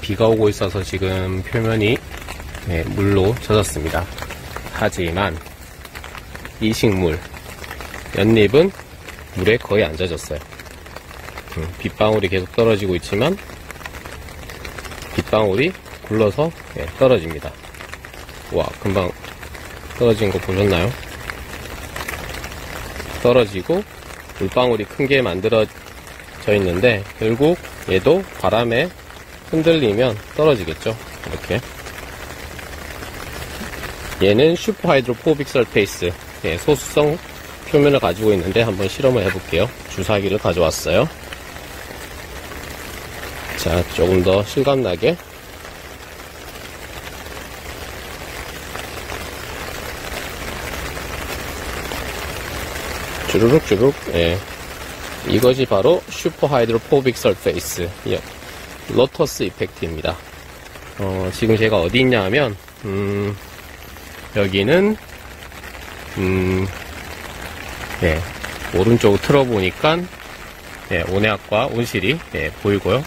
비가 오고 있어서 지금 표면이 네, 물로 젖었습니다. 하지만 이 식물 연잎은 물에 거의 안 젖었어요. 음, 빗방울이 계속 떨어지고 있지만 빗방울이 굴러서 네, 떨어집니다. 와 금방 떨어진 거 보셨나요? 떨어지고 물방울이 큰 게 만들어져 있는데 결국 얘도 바람에 흔들리면 떨어지겠죠. 이렇게 얘는 슈퍼 하이드로포빅 설페이스 예, 소수성 표면을 가지고 있는데 한번 실험을 해볼게요. 주사기를 가져왔어요. 자, 조금 더 실감나게 주르륵 주르륵 예. 이것이 바로 super hydrophobic surface 예. lotus effect입니다. 어, 지금 제가 어디 있냐 하면 음, 여기는 음, 예, 오른쪽으로 틀어보니까 예, 원예학과 온실이 예, 보이고요.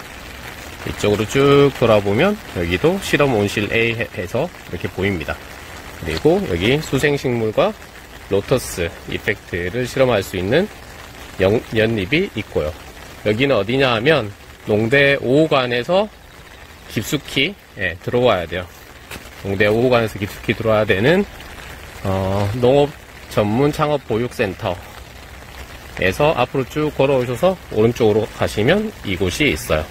이쪽으로 쭉 돌아보면 여기도 실험 온실 A 해서 이렇게 보입니다. 그리고 여기 수생식물과 로터스 이펙트를 실험할 수 있는 연, 연잎이 있고요. 여기는 어디냐 하면 농대 5호관에서 깊숙이 예, 들어와야 돼요. 농대 5호관에서 깊숙이 들어와야 되는 어, 농업 전문 창업 보육센터에서 앞으로 쭉 걸어오셔서 오른쪽으로 가시면 이곳이 있어요.